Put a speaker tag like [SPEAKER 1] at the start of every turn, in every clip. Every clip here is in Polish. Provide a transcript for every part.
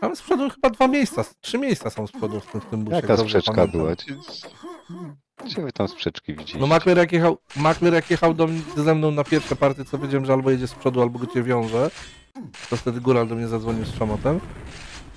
[SPEAKER 1] Tam z przodu chyba dwa miejsca, trzy miejsca są z przodu w tym, w tym busie.
[SPEAKER 2] Jaka sprzeczka
[SPEAKER 1] pamiętam.
[SPEAKER 2] była? Gdzie, wy tam sprzeczki widzieliście?
[SPEAKER 1] No makler jak jechał, makler jak jechał do mnie, ze mną na pierwsze party, co wiedziałem, że albo jedzie z przodu, albo go cię wiąże, to wtedy Góral do mnie zadzwonił z szamotem,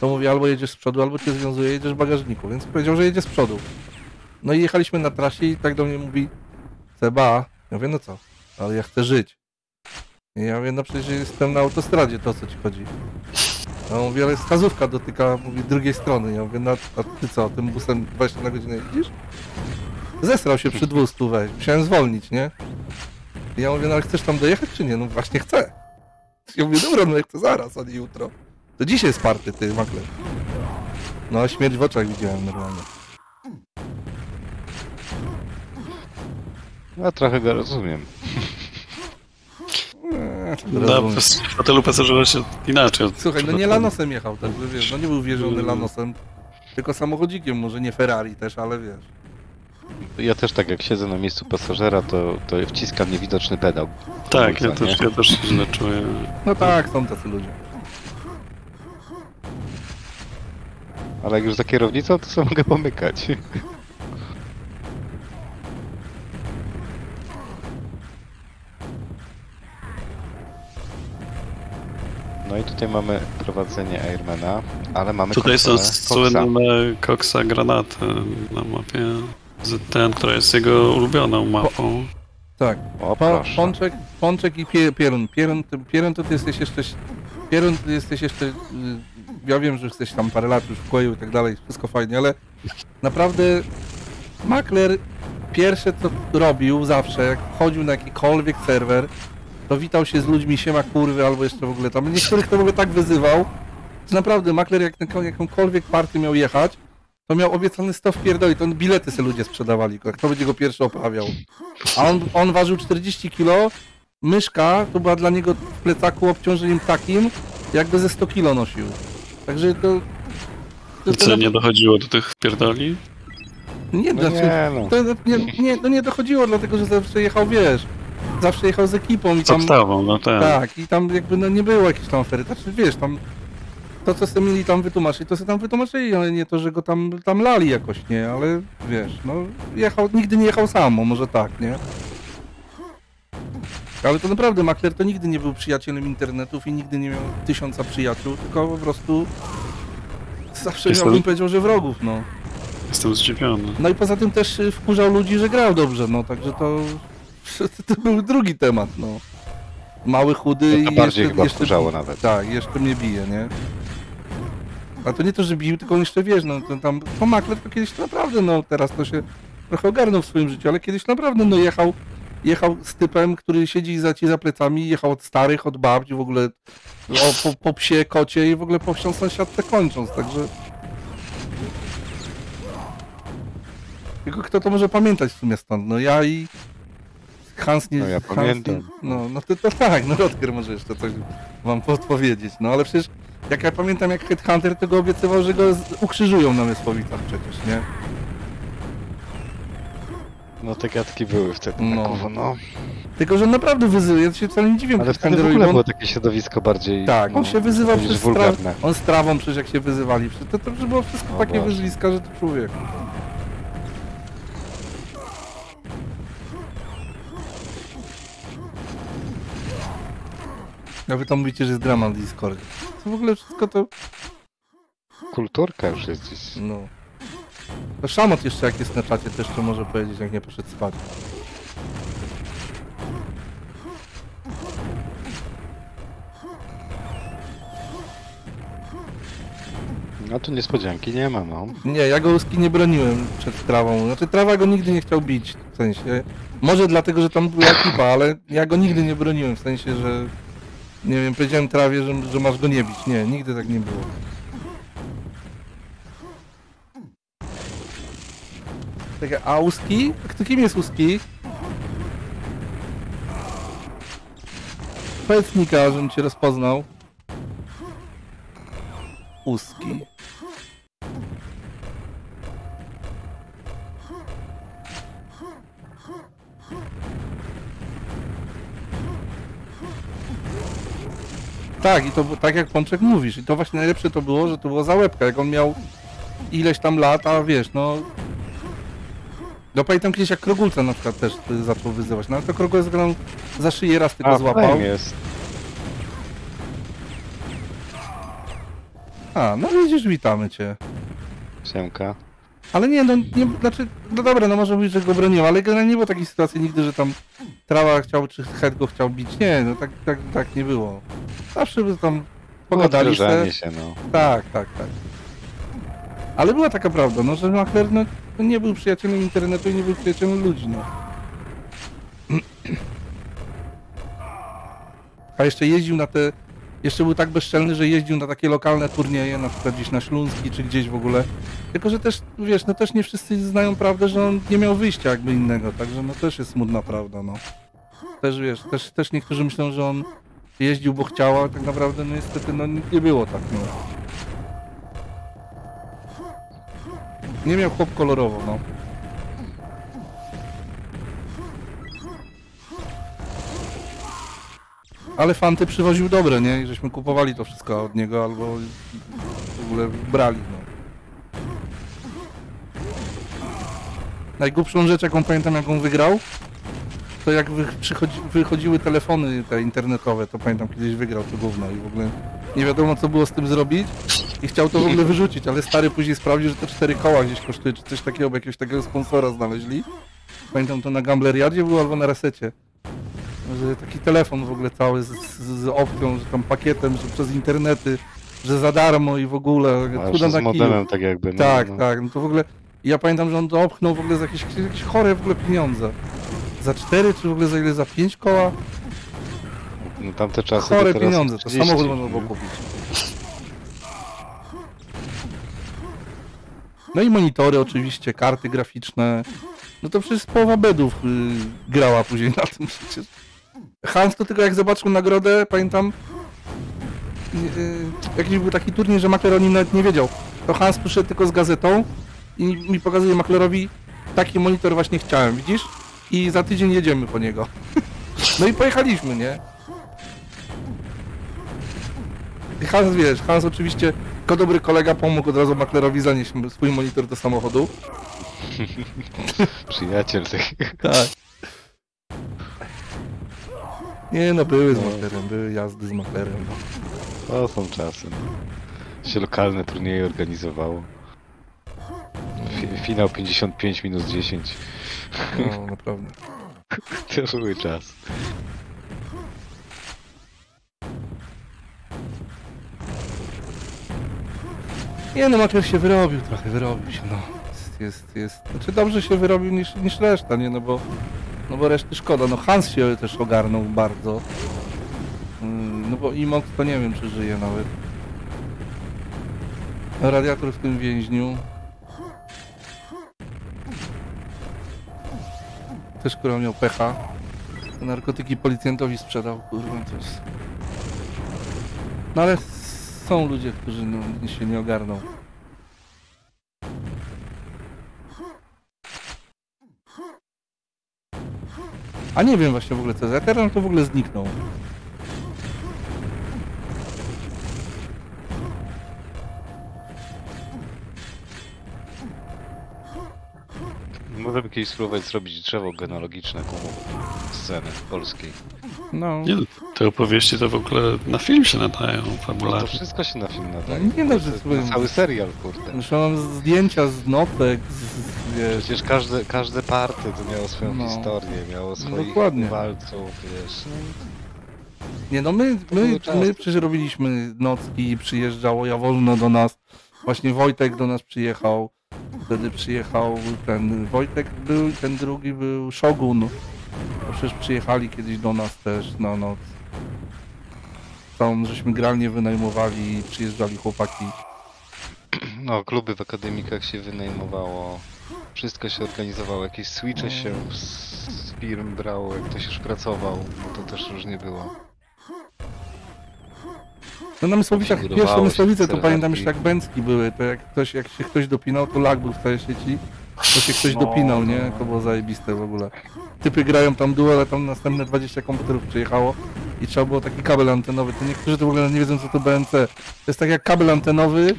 [SPEAKER 1] to mówi albo jedziesz z przodu, albo cię związuje, jedziesz w bagażniku, więc powiedział, że jedzie z przodu. No i jechaliśmy na trasie i tak do mnie mówi, Seba, ja mówię, no co, ale ja chcę żyć. I ja mówię, no przecież jestem na autostradzie, to o co ci chodzi. A on mówi, ale wskazówka dotyka, mówi, drugiej strony. Ja mówię, no a ty co, tym busem 20 na godzinę jeździsz? Zesrał się przy 200 weź. Musiałem zwolnić, nie? I ja mówię, no ale chcesz tam dojechać czy nie? No właśnie chcę. Ja mówię, dobra, no jak chcę zaraz, a nie jutro. To dzisiaj jest party, ty, makler. No, śmierć w oczach widziałem normalnie.
[SPEAKER 2] Ja trochę go rozumiem.
[SPEAKER 3] Na
[SPEAKER 1] rozumiem.
[SPEAKER 3] pas- fotelu pasażera się inaczej.
[SPEAKER 1] Słuchaj, no nie lanosem jechał, także wiesz, no nie był wieżony
[SPEAKER 3] Mm.
[SPEAKER 1] lanosem, tylko samochodzikiem, może nie Ferrari też, ale wiesz.
[SPEAKER 2] Ja też tak jak siedzę na miejscu pasażera, to, to wciskam niewidoczny pedał.
[SPEAKER 3] Tak, ja też, ja też się źle czuję.
[SPEAKER 1] No tak, są tacy ludzie.
[SPEAKER 2] Ale jak już za kierownicą, to sobie mogę pomykać. I tutaj mamy prowadzenie Airmana, ale mamy
[SPEAKER 3] Tutaj są słynne Coxa granaty na mapie ZTN, która jest jego ulubioną mapą.
[SPEAKER 1] Tak.
[SPEAKER 2] O, proszę.
[SPEAKER 1] pączek, pączek i pie, pierun. Pierun, pierun to ty jesteś jeszcze... Pierun ty jesteś jeszcze... y, Ja wiem, że jesteś tam parę lat już w koju i tak dalej, wszystko fajnie, ale naprawdę makler pierwsze co robił zawsze, jak chodził na jakikolwiek serwer, to witał się z ludźmi, siema kurwy, albo jeszcze w ogóle tam. Niektórych to w ogóle tak wyzywał, że naprawdę makler jak na jakąkolwiek partię miał jechać, to miał obiecany 100 wpierdoli, to on bilety sobie ludzie sprzedawali, kto będzie go pierwszy oprawiał. A on, on ważył 40 kg, myszka to była dla niego w plecaku obciążeniem takim, jakby ze 100 kg nosił. Także to... to,
[SPEAKER 3] Co, nie dochodziło do tych pierdoli?
[SPEAKER 1] nie,
[SPEAKER 2] No
[SPEAKER 1] znaczy,
[SPEAKER 2] nie no.
[SPEAKER 1] to, nie, nie, to nie dochodziło, dlatego że zawsze jechał, wiesz, zawsze jechał z ekipą i
[SPEAKER 3] Z
[SPEAKER 1] tam...
[SPEAKER 3] obstawą, no tak.
[SPEAKER 1] Tak, i tam jakby no nie było jakiejś tam afery. Znaczy wiesz, tam to co sobie mieli tam wytłumaczyć, to sobie tam wytłumaczyli, ale nie to, że go tam, tam lali jakoś, nie, ale wiesz, no jechał, nigdy nie jechał sam, o, może tak, nie? Ale to naprawdę makler to nigdy nie był przyjacielem internetów i nigdy nie miał tysiąca przyjaciół, tylko po prostu zawsze
[SPEAKER 3] Jest to-
[SPEAKER 1] miałbym powiedział, że wrogów, no.
[SPEAKER 3] Jestem zdziwiony.
[SPEAKER 1] No i poza tym też wkurzał ludzi, że grał dobrze, no także to, to był drugi temat, no. Mały, chudy
[SPEAKER 2] To
[SPEAKER 1] i
[SPEAKER 2] bardziej
[SPEAKER 1] jeszcze,
[SPEAKER 2] chyba
[SPEAKER 1] jeszcze,
[SPEAKER 2] nawet.
[SPEAKER 1] Tak, jeszcze mnie bije, nie? A to nie to, że bił, tylko on jeszcze wiesz, no to tam, to makler to kiedyś naprawdę, no teraz to się trochę ogarnął w swoim życiu, ale kiedyś naprawdę, no jechał, jechał z typem, który siedzi za ci za plecami, jechał od starych, od babci, w ogóle o, po, po psie, kocie i w ogóle po wsią sąsiadce kończąc, także... Tylko kto to może pamiętać w sumie stąd? No ja i Hans nie...
[SPEAKER 2] No ja
[SPEAKER 1] Hans
[SPEAKER 2] pamiętam.
[SPEAKER 1] No, no to, to tak, no Rodger może jeszcze coś wam podpowiedzieć, no ale przecież jak ja pamiętam jak Headhunter to go obiecywał, że go z- ukrzyżują na Mysłowicach przecież, nie?
[SPEAKER 2] No te gadki były wtedy
[SPEAKER 1] No.
[SPEAKER 2] na Kuwo, no.
[SPEAKER 1] Tylko, że on naprawdę wyzywa, ja się wcale nie dziwię
[SPEAKER 2] Ale wtedy w
[SPEAKER 1] Headhunterowi,
[SPEAKER 2] ogóle
[SPEAKER 1] bo on,
[SPEAKER 2] było takie środowisko bardziej...
[SPEAKER 1] tak, on
[SPEAKER 2] no,
[SPEAKER 1] się wyzywał
[SPEAKER 2] powiedzieć,
[SPEAKER 1] przez tra...
[SPEAKER 2] wulgarne.
[SPEAKER 1] on z trawą przecież jak się wyzywali, przecież to, to było wszystko
[SPEAKER 2] O
[SPEAKER 1] takie
[SPEAKER 2] Boże.
[SPEAKER 1] wyzwiska, że to człowiek. A wy tam mówicie, że jest drama na Discordzie. To w ogóle wszystko to...
[SPEAKER 2] Kulturka już jest gdzieś.
[SPEAKER 1] No. To Szamot jeszcze jak jest na czacie też to może powiedzieć, jak nie poszedł spać.
[SPEAKER 2] No tu niespodzianki nie ma, no.
[SPEAKER 1] Nie, ja go łuski nie broniłem przed trawą. Znaczy trawa go nigdy nie chciał bić, w sensie. Może dlatego, że tam była ekipa, ale ja go nigdy nie broniłem, w sensie, że nie wiem, powiedziałem trawie, że, że masz go nie bić. Nie, nigdy tak nie było. Czekaj, a? Kto kim jest łuski? Powiedz Nika, żebym cię rozpoznał. Łuski. Tak, i to było- tak jak Pączek mówisz. I to właśnie najlepsze to było, że to była załebka. Jak on miał ileś tam lat, a wiesz, no... No pamiętam kiedyś jak Krogulca na przykład też y, zaczął wyzywać. No ale to Krogulec go za szyję raz tylko
[SPEAKER 2] A,
[SPEAKER 1] złapał.
[SPEAKER 2] jest.
[SPEAKER 1] A, no widzisz, witamy cię.
[SPEAKER 2] Siemka.
[SPEAKER 1] Ale nie, no nie, znaczy, no dobra, no może mówić, że go broniłem, ale generalnie nie było takiej sytuacji nigdy, że tam trawa chciał, czy head go chciał bić. Nie, no tak, tak, tak nie było. Zawsze by tam pogadali
[SPEAKER 2] się, no.
[SPEAKER 1] Tak, tak, tak. Ale była taka prawda, no, że Machler no, no, nie był przyjacielem internetu i nie był przyjacielem ludzi, no. A jeszcze jeździł na te... Jeszcze był tak bezczelny, że jeździł na takie lokalne turnieje, na przykład gdzieś na Śląski, czy gdzieś w ogóle. Tylko, że też, wiesz, no też nie wszyscy znają prawdę, że on nie miał wyjścia jakby innego, także no też jest smutna prawda, no. Też, wiesz, też, też niektórzy myślą, że on jeździł, bo chciał, a tak naprawdę, no niestety, no nie było tak, no. Nie miał chłop kolorowo, no. Ale fanty przywoził dobre, nie? I żeśmy kupowali to wszystko od niego, albo w ogóle brali, no. Najgłupszą rzecz, jaką pamiętam, jak on wygrał, to jak wychodziły telefony te internetowe, to pamiętam kiedyś wygrał to gówno i w ogóle nie wiadomo co było z tym zrobić i chciał to w ogóle wyrzucić, ale stary później sprawdził, że to cztery koła gdzieś kosztuje, czy coś takiego, bo jakiegoś takiego sponsora znaleźli. Pamiętam to na Gambleriadzie było albo na Resecie. Że taki telefon w ogóle cały z, z, z opcją, że tam pakietem, że przez internety, że za darmo i w ogóle.
[SPEAKER 2] A jeszcze z modemem tak jakby. No,
[SPEAKER 1] Tak,
[SPEAKER 2] no.
[SPEAKER 1] tak, no to w ogóle ja pamiętam, że on to opchnął w ogóle za jakieś, jakieś chore w ogóle pieniądze. Za cztery, czy w ogóle za ile? Za pięć koła?
[SPEAKER 2] no tamte czasy to
[SPEAKER 1] Chore
[SPEAKER 2] teraz
[SPEAKER 1] pieniądze, to
[SPEAKER 2] 30,
[SPEAKER 1] samochód można było kupić. No i monitory oczywiście, karty graficzne. No to przecież połowa bedów y, grała później na tym przecież. Hans to tylko jak zobaczył nagrodę, pamiętam, y, jakiś był taki turniej, że makler o nim nawet nie wiedział. To Hans przyszedł tylko z gazetą i mi pokazuje maklerowi, taki monitor właśnie chciałem, widzisz? I za tydzień jedziemy po niego. No i pojechaliśmy, nie? I Hans, wiesz, Hans oczywiście, jako dobry kolega pomógł od razu maklerowi zanieść swój monitor do samochodu.
[SPEAKER 2] Przyjaciel tych.
[SPEAKER 1] Tak. Nie no, były z maklerem, były jazdy z maklerem. No.
[SPEAKER 2] To są czasy. No. Się lokalne turnieje organizowało. Fi- Finał 55 minus 10.
[SPEAKER 1] no naprawdę.
[SPEAKER 2] To były czas.
[SPEAKER 1] Nie no, makler się wyrobił trochę, wyrobił się, no. Jest, jest, jest. Znaczy dobrze się wyrobił niż, niż reszta, nie no bo... No bo reszty szkoda, no Hans się też ogarnął bardzo. Mm, No bo Imok to nie wiem czy żyje nawet. Radiator w tym więźniu. Też kurwa miał pecha. Narkotyki policjantowi sprzedał, kurwa to jest... No ale są ludzie, którzy no, się nie ogarną. A nie wiem właśnie w ogóle co jest. Ethereum to w ogóle zniknął.
[SPEAKER 2] Możemy kiedyś spróbować zrobić drzewo genealogiczne komu sceny polskiej.
[SPEAKER 1] No.
[SPEAKER 3] Nie, te opowieści to w ogóle na film się nadają
[SPEAKER 2] No to
[SPEAKER 3] fabularnie.
[SPEAKER 2] wszystko się na film nadaje.
[SPEAKER 1] Nie no, że
[SPEAKER 2] To Cały serial, kurde.
[SPEAKER 1] Zresztą mam zdjęcia z notek, z, wiesz,
[SPEAKER 2] Przecież każde, każde party to miało swoją
[SPEAKER 1] No.
[SPEAKER 2] historię, miało swoich
[SPEAKER 1] Dokładnie.
[SPEAKER 2] walców, wiesz.
[SPEAKER 1] Nie no, my, my, my przecież robiliśmy nocki, przyjeżdżało Jaworzno do nas, właśnie Wojtek do nas przyjechał, wtedy przyjechał ten Wojtek był, ten drugi był Shogun, to przecież przyjechali kiedyś do nas też na noc. Tam żeśmy gralnie wynajmowali i przyjeżdżali chłopaki.
[SPEAKER 2] No, kluby w akademikach się wynajmowało, wszystko się organizowało, jakieś switche się z, firm brało, jak ktoś już pracował, bo to też różnie było.
[SPEAKER 1] No na Mysłowicach, pierwsze Mysłowice to pamiętam jeszcze jak bęcki były, to jak ktoś, jak się ktoś dopinał, to lag był w całej sieci, to się ktoś dopinał, nie? To było zajebiste w ogóle. Typy grają tam duo, ale tam następne 20 komputerów przyjechało i trzeba było taki kabel antenowy. To niektórzy to w ogóle nie wiedzą co to BNC. To jest tak jak kabel antenowy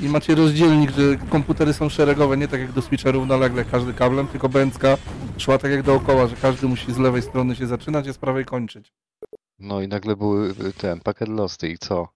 [SPEAKER 1] i macie rozdzielnik, że komputery są szeregowe, nie tak jak do switcherów nalegle każdy kablem, tylko BNC szła tak jak dookoła, że każdy musi z lewej strony się zaczynać, a z prawej kończyć.
[SPEAKER 2] No i nagle były ten pakiet losty i co?